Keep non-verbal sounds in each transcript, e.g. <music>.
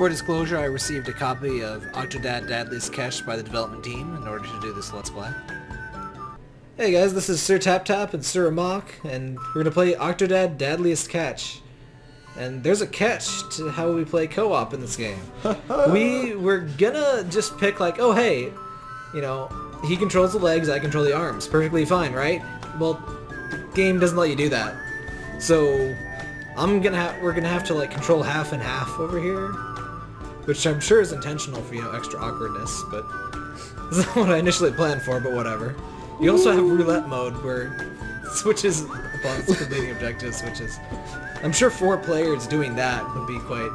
For disclosure, I received a copy of Octodad Dadliest Catch by the development team in order to do this Let's Play. Hey guys, this is Sir Tap Tap and Sir Ramoc, and we're gonna play Octodad Dadliest Catch. And there's a catch to how we play co-op in this game. <laughs> we were gonna just pick like, oh hey, you know, he controls the legs, I control the arms. Perfectly fine, right? Well, game doesn't let you do that. So, I'm gonna have, we're gonna have to like control half and half over here. Which I'm sure is intentional for, you know, extra awkwardness, but <laughs> this is not what I initially planned for, but whatever. You also have roulette mode where <laughs> switches upon <laughs> completing objectives, which is... I'm sure four players doing that would be quite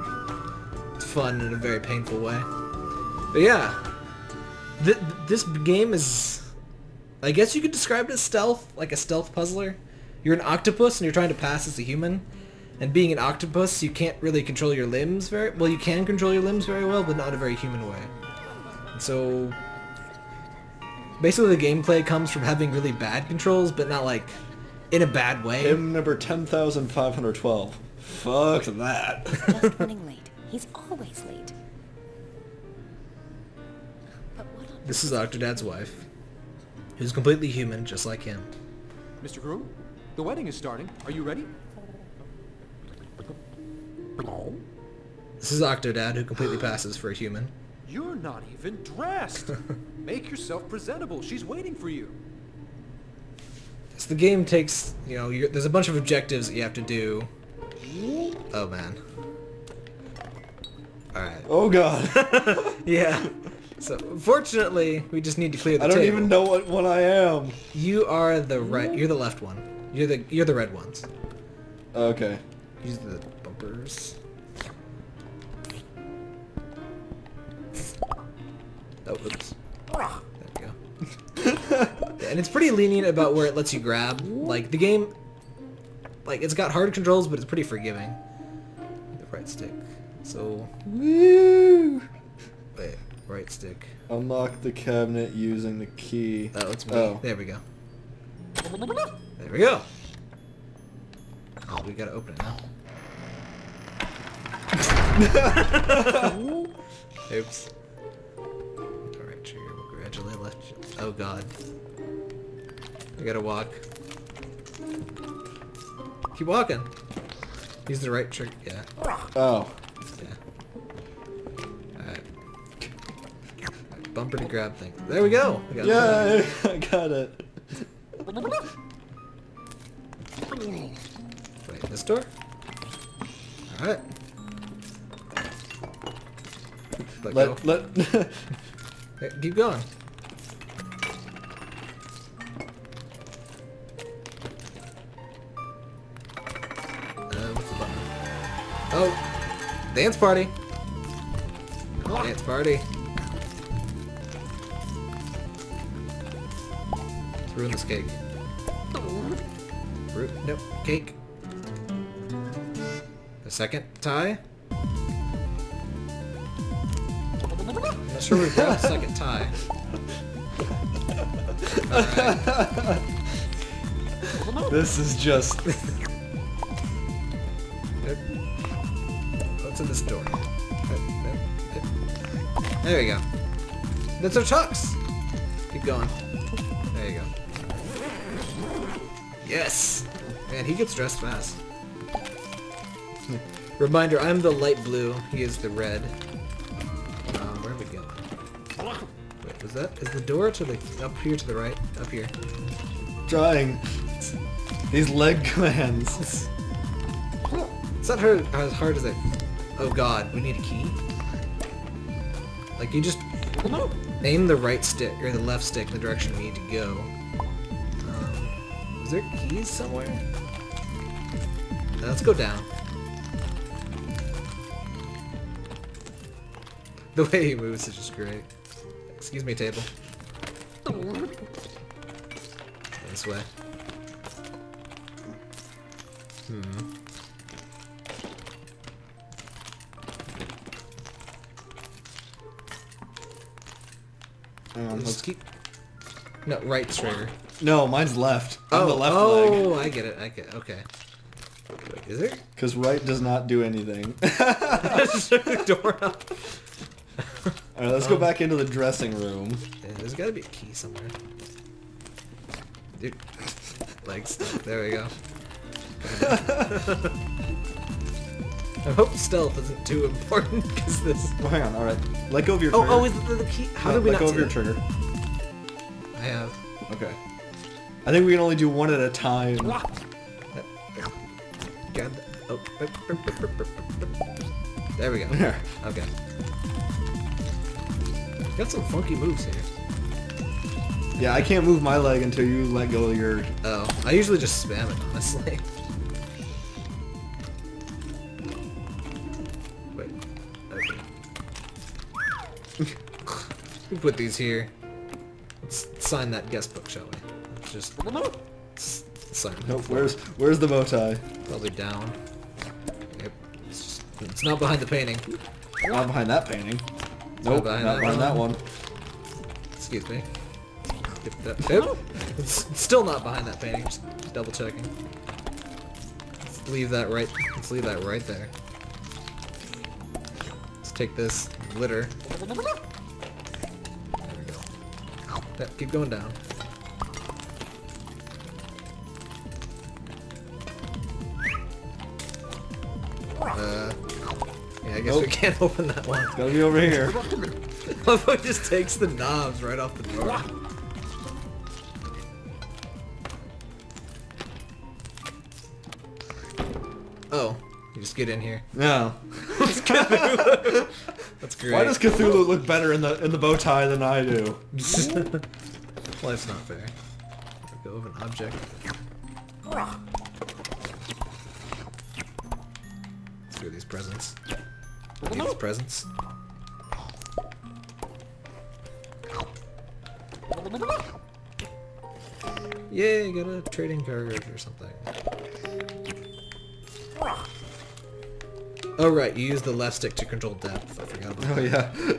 fun in a very painful way. But yeah, th this game is... I guess you could describe it as stealth, like a stealth puzzler. You're an octopus and you're trying to pass as a human. And being an octopus, you can't really control your limbs very... Well, you can control your limbs very well, but not in a very human way. And so... Basically, the gameplay comes from having really bad controls, but not, like, in a bad way. Him number 10,512. Fuck that. just <laughs> running late. He's always late. But what This is Octodad's wife, who's completely human, just like him. Mr. Groom, the wedding is starting. Are you ready? This is Octodad, who completely passes for a human. <gasps> You're not even dressed. <laughs> Make yourself presentable. She's waiting for you. So the game takes, you know, you're, there's a bunch of objectives that you have to do. Oh man. Alright. Oh god. <laughs> Yeah. So, fortunately, we just need to clear the I don't table. even know what one I am. You are the right, you're the left one. You're the, you're the red ones. Okay. Use the bumpers. Oh, oops. There we go. Yeah, <laughs> and it's pretty lenient about where it lets you grab. Like, the game, like, it's got hard controls, but it's pretty forgiving. The right stick. So, Woo! wait, right stick. Unlock the cabinet using the key. Oh, it's me. Oh. There we go. There we go. Oh, we gotta open it now. <laughs> Oops. Alright, trigger will gradually left. Oh god. I gotta walk. Keep walking. Use the right trigger. Yeah. Oh. Yeah. Alright. Alright, Bumper to grab thing. There we go. Got it. <laughs> I got it. Wait, this door? Alright. Let, go. Let let <laughs> Hey, keep going. Uh, what's the button? Oh! Dance party! Dance party! Let's ruin this cake. Ru nope, cake. The second tie? Sure we grabbed the second tie. this is just What's in this door? There we go. That's our chucks! Keep going. There you go. Yes! Man, he gets dressed fast. Reminder, I'm the light blue. He is the red. That? Is the door to the... up here to the right? Up here. trying. These leg <laughs> commands. It's not hard, as hard as I... Oh god, we need a key? Like, you just aim the right stick, or the left stick in the direction we need to go. Um, is there keys somewhere? Uh, let's go down. The way he moves is just great. Excuse me, table. This way. Hmm. Hang on, let's keep. No, right trigger. No, mine's left. I'm oh, the left oh, leg. I get it. I get. It. Okay. Wait, Is there? Because right does not do anything. <laughs> <laughs> Just the door up. Alright, let's go back into the dressing room. Yeah, there's gotta be a key somewhere. Dude. <laughs> Legs. There we go. <laughs> I hope stealth isn't too important because this. Oh, <laughs> hang on, alright. Let go of your Oh, trigger. oh, is the, the key? How No, did we let not go of your that? trigger. I have. Okay. I think we can only do one at a time. Ah! God. Oh. There we go. Okay. Got some funky moves here. Yeah, I can't move my leg until you let go of your... Oh, I usually just spam it, honestly. Wait. Okay. <laughs> we put these here. Let's sign that guest book, shall we? Let's just sign it. Nope, where's where's the bow tie? Probably down. Yep. It's, just, it's not behind the painting. Not behind that painting. Nope, not that behind that one. one. Excuse me. Oop. Still not behind that painting. Just double checking. Let's leave that right. Let's leave that right there. Let's take this litter. There we go. Yep, keep going down. Guess we can't <laughs> open that one. It's Gotta be over here. <laughs> Motherfucker just takes the knobs right off the door. Oh, you just get in here. <laughs> No. That's great. Why does Cthulhu look better in the in the bow tie than I do? Life's not fair. Let go of an object. Screw these presents. These presents. Yay, got a trading card or something. Oh right, you use the left stick to control depth. I forgot about Oh that. yeah.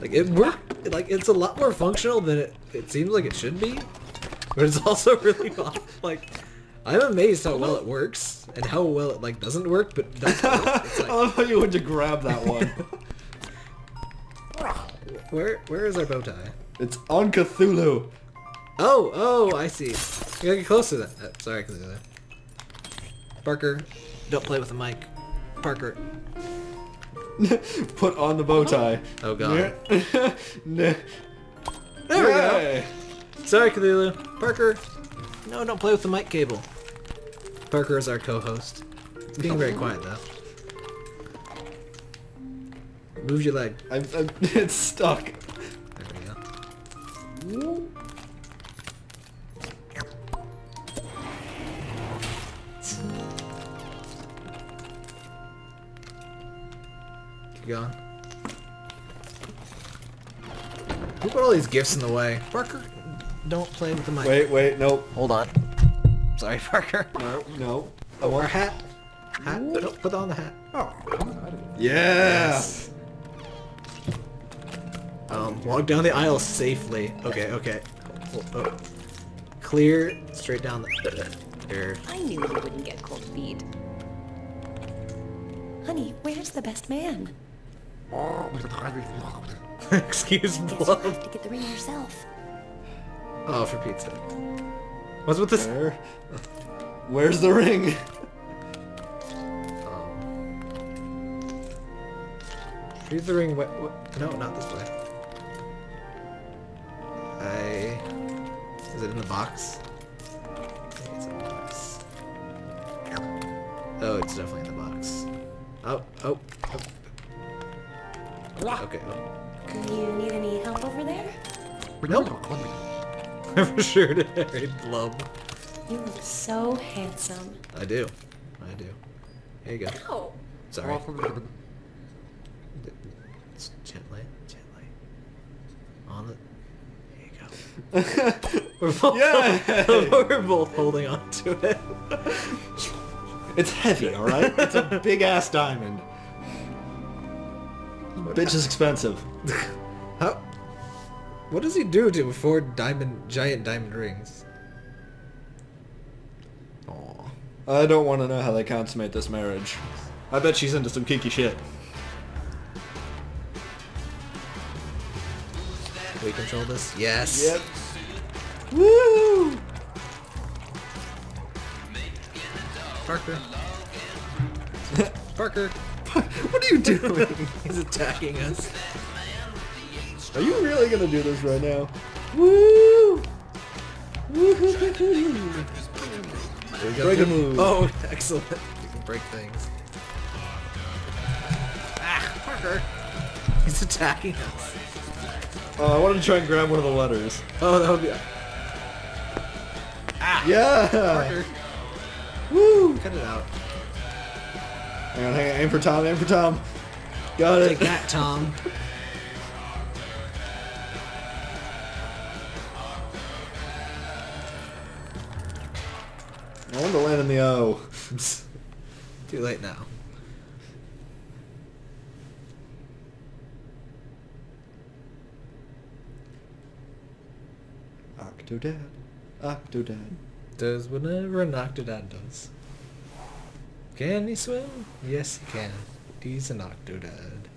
Like it work like it's a lot more functional than it, it seems like it should be. But it's <laughs> also really. Like I'm amazed how well it works and how well it like doesn't work, but does work. <laughs> It's I love how you went to grab that one. <laughs> where where is our bow tie? it's on Cthulhu. Oh, oh, I see. You gotta get close to that. Uh, sorry, Cthulhu. Parker, don't play with the mic. Parker. <laughs> Put on the bow tie. Oh god. There we go. Sorry, Cthulhu. Parker, no, don't play with the mic cable. Parker is our co-host. He's being very quiet though. Move your leg. I'm, I'm, <laughs> it's stuck. There we go. Keep going. Who put all these gifts in the way? Parker, don't play with the mic. Wait, wait, nope. Hold on. Sorry, <laughs> Parker. No, no. Oh, or a hat. Hat. No, put on the hat. Oh, Yes. didn't. Um, walk down the aisle safely. Okay, okay. Oh, oh. Clear straight down the. There. I knew you wouldn't get cold feet. Honey, where's the best man? <laughs> Excuse me. you'll have to get the ring yourself. Oh, for Pete's sake. What's with this? Where? Where's the ring? <laughs> Um, Read the ring. What, what? No, not this way. I. Is it in the box? It's in the box. Oh, it's definitely in the box. Oh, oh. oh. Okay. Oh. You need any help over there? Nope. I for sure to Harry Blub. You look so handsome. I do. I do. Here you go. Oh, Sorry. It's gently, gently. On the. There you go. <laughs> We're both, Yay! <laughs> we're both holding on to it. It's heavy, alright? It's a big ass diamond. Bitch is expensive. <laughs> What does he do to four diamond, giant diamond rings? Aw. I don't want to know how they consummate this marriage. I bet she's into some kinky shit. We control this? Yes. Yep. Woo! Parker. <laughs> Parker. what are you doing? <laughs> He's attacking us. Are you really gonna do this right now? Woo! Woo! There we go. Break a move. Oh, <laughs> excellent. You can break things. Ah, Parker. He's attacking us. Oh, I wanted to try and grab one of the letters. Oh, that would be. Ah! Yeah! Parker. Woo! Cut it out. Hang on, hang on. Aim for Tom, aim for Tom. Got it. Take that, Tom. <laughs> I wanted to land in the O. <laughs> Too late now. Octodad. Octodad. Does whatever an Octodad does. Can he swim? Yes, he can. He's an Octodad.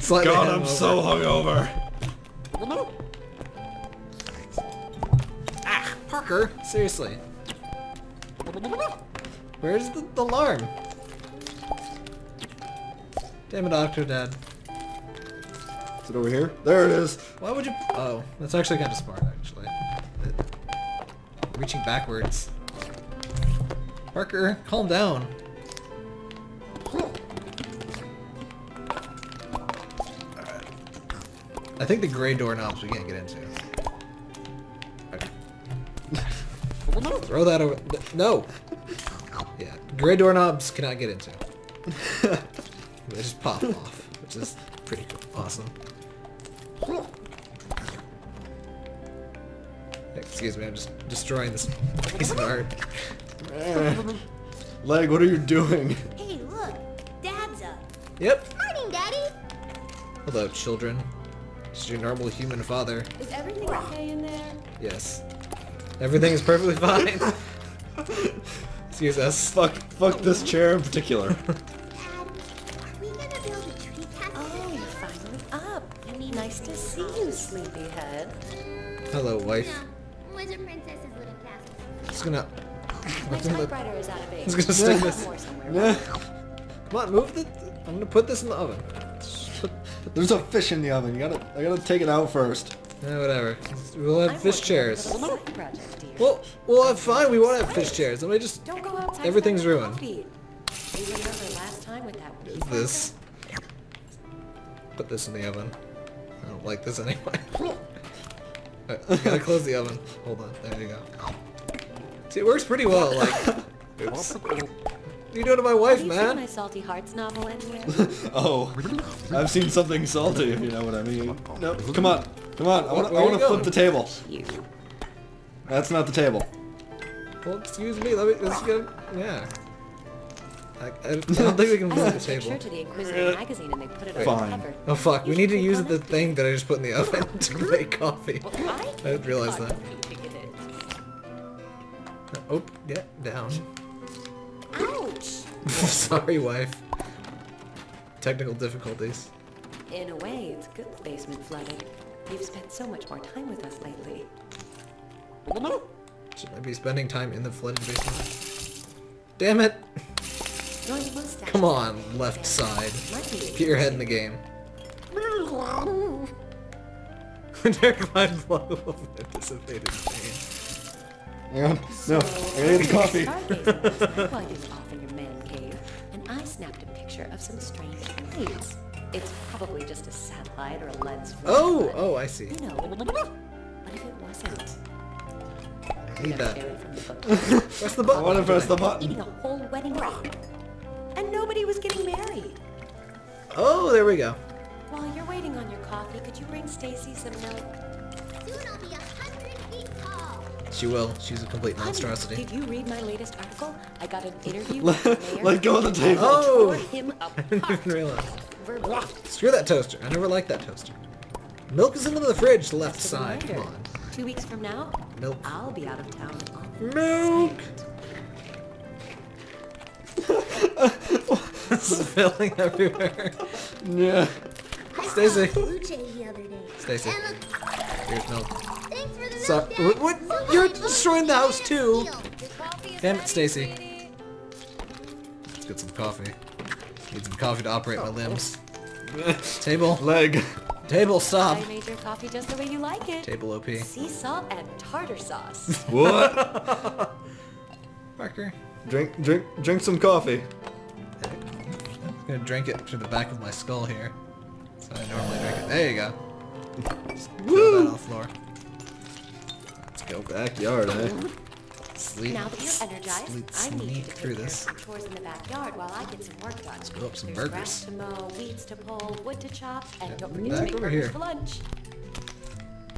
Slightly God, head I'm over. so hungover. Ah, Parker! Seriously. Where's the, the alarm? Damn it, Octodad. Is it over here? There it is. Why would you... Oh, that's actually kind of smart, actually. It- reaching backwards. Parker, calm down. I think the gray doorknobs we can't get into. Okay. Throw that over... No! Yeah, gray doorknobs cannot get into. They just pop off, which is pretty cool. Awesome. Excuse me, I'm just destroying this piece of art. <laughs> Leg, what are you doing? Hey, look! Dad's up. Yep. Morning, Daddy! Hello, children. Just your normal human father. Is everything okay in there? Yes. Everything is perfectly fine. <laughs> Excuse us. Fuck, fuck this chair in particular. <laughs> Dad, are we gonna build a tree castle? Oh, you're finally up. I mean, Nice to see you, sleepyhead. Hello, wife. No, Wizard Princess's little castle. Just gonna. My typewriter is out of ink. I'm just gonna stick this. More <laughs> Come on, move the. I'm gonna put this in the oven. Just <laughs> Put, There's a fish in the oven. You gotta, I gotta take it out first. eh, whatever. We'll have fish working on a chairs. little side project, dear. Well, well, have fine. We won't have fish chairs. Let me just. Don't go outside. Everything's ruined. coffee. You remember last time with that Is this? Put this in the oven. I don't like this <laughs> anyway. <laughs> Uh, gotta close the oven. Hold on. There you go. See, it works pretty well. Like, oops. What are you doing to my wife, Have you seen my? Salty Hearts novel anywhere? <laughs> Oh, I've seen something salty, if you know what I mean. No, come on, come on. I want, Where I are want you to flip going? the table. you. That's not the table. Well, excuse me. Let me. Let's get. Yeah. I, I, I <laughs> don't think we can I move sent the a picture table. to the Inquisitor magazine and they put it on Fine. the cover. Oh fuck! We need to use the it. thing that I just put in the <laughs> oven to make coffee. Well, I, I didn't realize that. Oh, yeah, down. Ouch! <laughs> Sorry, wife. Technical difficulties. In a way, it's good the basement flooded. You've spent so much more time with us lately. Should I be spending time in the flooded basement? Damn it! Come on, left side. Get your head in the game. Terrified flow of anticipated pain. Hang on. No, I gotta get the coffee. Stargazing last night while you were off in your man cave, and I snapped a picture of some strange lights. It's probably just a satellite or a lens flare. Oh, but, oh, I see. You know, what if it wasn't? I need Gotta that. tear it from the book. <laughs> Press the I button. want to press the button. Eating a whole wedding cake. And nobody was getting married. Oh, there we go. While you're waiting on your coffee, could you bring Stacy some milk? She will. She's a complete Honey, monstrosity. Did you read my latest article? I got an <laughs> interview Let- with let go of the table. Oh! Tore him <laughs> didn't apart. even realize. Verbally. Screw that toaster. I never liked that toaster. Milk is into the fridge, left Just a side. Come on. Two weeks from now, Milk. I'll be out of town. Milk! <laughs> Spilling everywhere. Yeah. I Stacy. saw a blue jay the other day. Stacy. Here's milk. Thanks for the So- what- what- you're destroying the house, too. Damn it, Stacy. Let's get some coffee. Need some coffee to operate my limbs. Table. <laughs> Leg. Table, stop. I made your coffee just the way you like it. Table OP. Sea salt and tartar sauce. <laughs> What? <laughs> Parker. drink, drink, drink some coffee. I'm gonna drink it to the back of my skull here. So I normally drink it. There you go. Just Throw that on the floor. Go. Backyard, eh? Sleep. now that you're energized, sleep, I need you to take care of this. some chores in the backyard while I get some work done. Let's go up some There's burgers. to mow, weeds to pull, wood to chop, and don't back forget to make over burgers here. for lunch.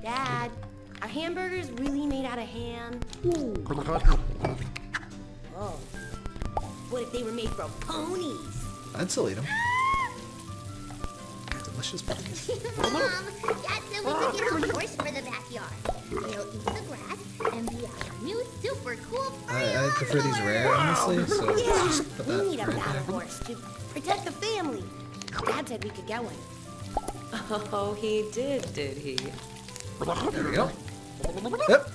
Dad, are hamburgers really made out of ham? Oh. What if they were made from ponies? I'd still eat them. Delicious puppies. <laughs> Mom, Dad said we could get a horse for the backyard. Super cool I, I prefer these rare, honestly, so let's Yeah, just put we that need a right battle there. horse to protect the family. Dad said we could get one. Oh, he did, did he? There we go. Yep.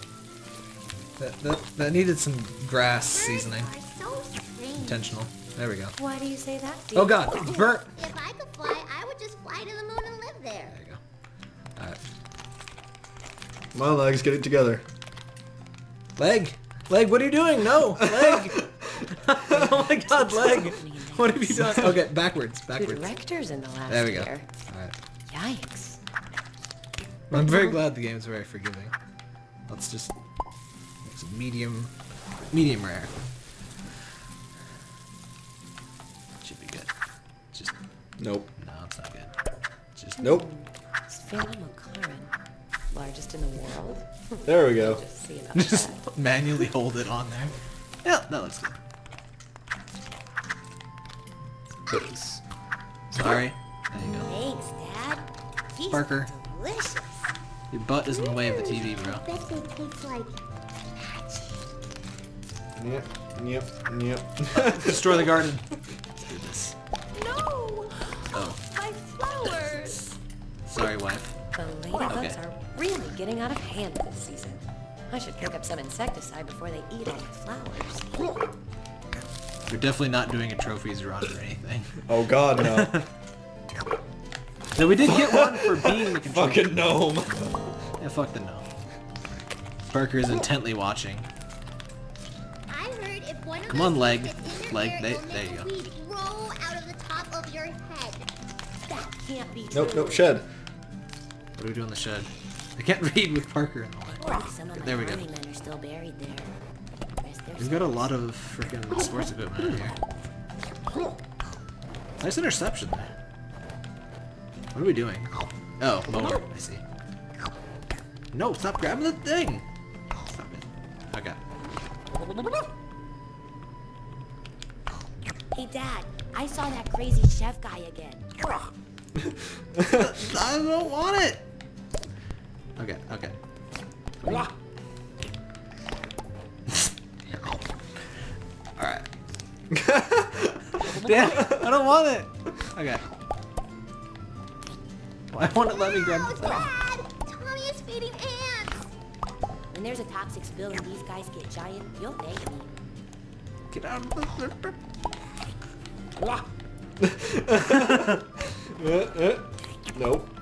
That, that, that needed some grass seasoning. Birds are so. Intentional. There we go. Why do you say that? Oh god, Bert. If I could fly, I would just fly to the moon and live there. There you go. Alright. My legs, get it together. Leg! Leg, what are you doing? No! <laughs> Leg! <laughs> oh my god, leg! What have you done? Okay, backwards, Two backwards. directors in the last There we go. year. Alright. Yikes. I'm very glad the game's very forgiving. Let's just make some medium, medium rare. Should be good. Just, Nope. no, it's not good. Just, Nope. It's Phantom McLaren, largest in the world. There we go. <laughs> Just see about just that. manually hold it on there. Yeah, that looks good. Cookies. Sorry. There you go. Thanks, Dad. These Parker. are delicious. Your butt is in the way of the TV, bro. Bet they taste like magic. Yep, yep, yep. <laughs> Destroy the garden. Let's do this. No! Oh, My flowers! sorry, wife. The ladybugs Okay. are really getting out of hand this season. I should pick up some insecticide before they eat all the flowers. You're definitely not doing a trophies run or anything. oh god, no. <laughs> So we did get one for being the controller. Fucking gnome. Yeah, fuck the gnome. Parker is intently watching. I heard if one of Come on, leg. gets in your Leg, they- there you go. weed out of the top of your head. That can't be true. Nope, nope, shed. What do we do in the shed? I can't <laughs> read with Parker in the way. Or if some of my There we go. army men are still buried there. Where's their We've got a lot of freaking sports equipment in here. Nice interception there. What are we doing? Oh, mower. I see. No, stop grabbing the thing! Stop it. Okay. Hey, Dad, I saw that crazy chef guy again. <laughs> <laughs> I don't want it! Okay, okay. <laughs> Alright. <laughs> Damn, I don't want it! Okay. Why won't it let me grab the thing? Dad, Tommy is feeding ants. When there's a toxic spill and these guys get giant, you'll thank me. Get out of the... <laughs> Uh, uh, nope.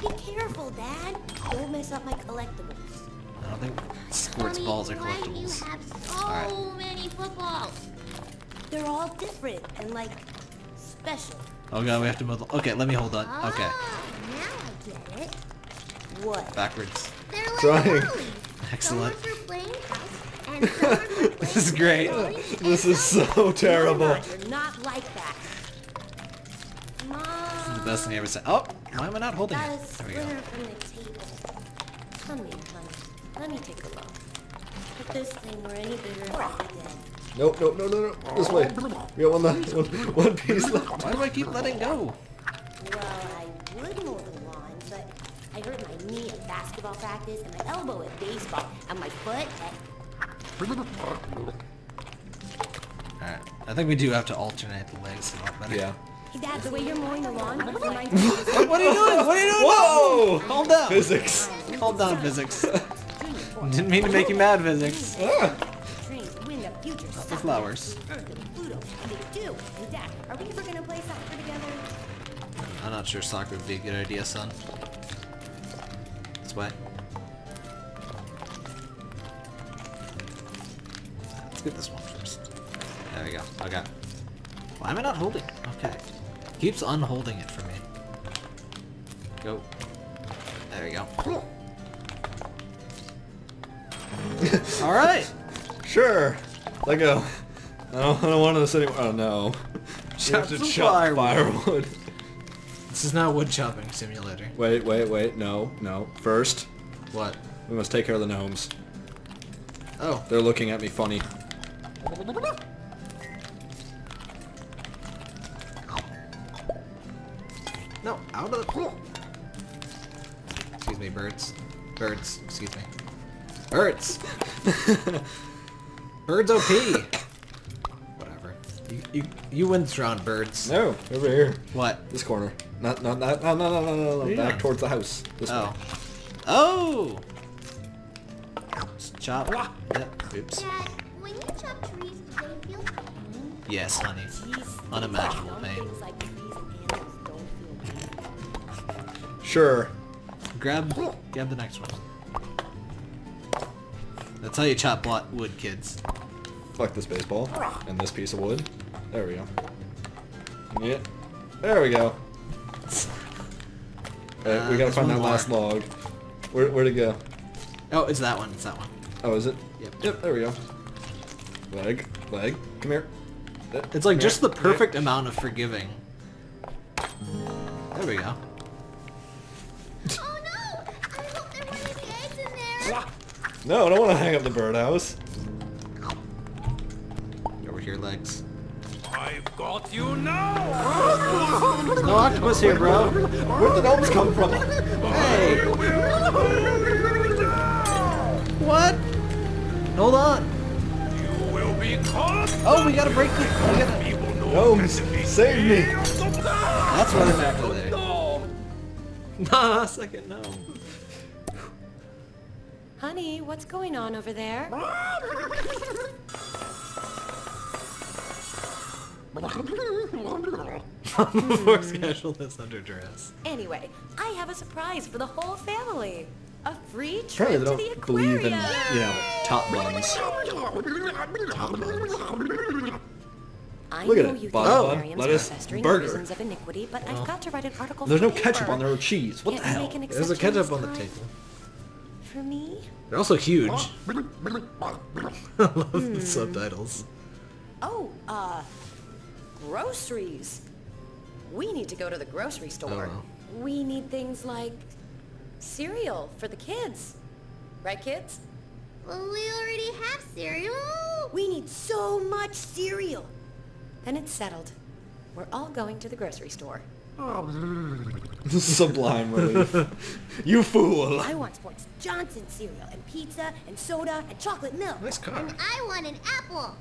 Be careful, Dad. Don't mess up my collectibles. I don't think sports Tommy, balls are why do you collectibles. have so Alright. many footballs? They're all different and like special. Oh god, we have to move. Okay, let me hold on. Okay, Ah, now I get it. What? backwards. They're like Trying. Excellent. Some are for house, and <laughs> some are for This is great. This is so terrible. You're not like that. Mom. the best thing I ever said. Oh, why am I not holding Got a it? There we go. from the table. Come here, honey. Let me take a look. If this thing were any bigger, I'd be dead. Nope, nope, no, no, no. This way. We got one left. One, one piece left. Why do I keep letting go? Well, I would mow the lawn, but I hurt my knee at basketball practice and my elbow at baseball and my foot at... Alright, I think we do have to alternate the legs a lot better. Yeah. Hey, Dad, the way you're mowing the lawn reminds me What are you doing? What are you doing? Whoa! Calm down. Physics. Calm down, physics. Didn't mean to make you mad, physics. Trains to win the future The sucker. flowers. Earth and Pluto, they do. And Dad, are we ever gonna play soccer together? I'm not sure soccer would be a good idea, son. This way. Let's get this one first. There we go. Okay. Why am I not holding? Okay. Keeps unholding it for me. Go. There we go. <laughs> Alright! Sure. Let go. I don't, I don't want this anymore. Oh no. You have to some chop firewood. firewood. This is not wood chopping simulator. Wait, wait, wait. No, no. First, What? we must take care of the gnomes. Oh. They're looking at me funny. <laughs> Excuse me, birds. Birds, excuse me. Birds! <laughs> birds OP! Whatever. You, you, you win this round, birds. No, over here. What? This corner. Not, not, not, no, no, no, no, no, are no. you Back doing? towards the house. This Oh. way. Oh! Just chop. Yep. Oops. Dad, when you chop trees, do they feel pain? Yes, honey. Jeez. Unimaginable Some pain. Sure. Grab, grab the next one. That's how you chop wood, kids. Fuck this baseball. And this piece of wood. There we go. Yeah. There we go. Alright, Uh, we gotta there's find that last more. log. Where, where'd it go? Oh, it's that one. It's that one. Oh, is it? Yep. Yep, there we go. Leg, leg, come here. Uh, It's like come just the here, here. perfect amount of forgiving. There we go. No, I don't want to hang up the birdhouse. Over here, legs. I've got you now! No octopus here, bro. Where'd the gnomes come from? Hey. What? Hold on. You will be caught! Oh, we gotta break the. We gotta. You Gnomes, save me! That's what exactly there. No! <laughs> Nah, second no. Honey, what's going on over there? <laughs> Force casualness under duress. Anyway, I have a surprise for the whole family. A free Apparently trip they to the don't aquarium. believe in, you know, top buns. I Look at know it. you Bun, think bun, aquariums oh, lettuce, are festering burger. prisons of iniquity, but I've got to write an article There's no the ketchup on there or cheese. What Can't the we hell? There's a ketchup on the table. For me? They're also huge. <laughs> I love the subtitles. Oh, uh, groceries. We need to go to the grocery store. Oh. We need things like cereal for the kids. Right, kids? Well, we already have cereal. We need so much cereal. Then it's settled. We're all going to the grocery store. <laughs> <laughs> Sublime relief. you fool! I want Sports Johnson cereal and pizza and soda and chocolate milk. Nice car. And I want an apple.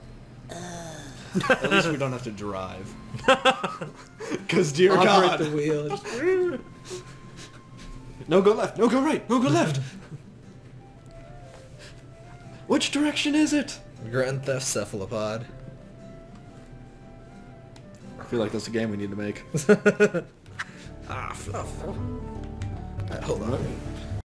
At least we don't have to drive. <laughs> Cause dear Operate God. the wheel. No, go left. No, go right. No, go left. Which direction is it? Grand Theft Cephalopod. I feel like that's a game we need to make. <laughs> ah, fluff. Uh, hold on.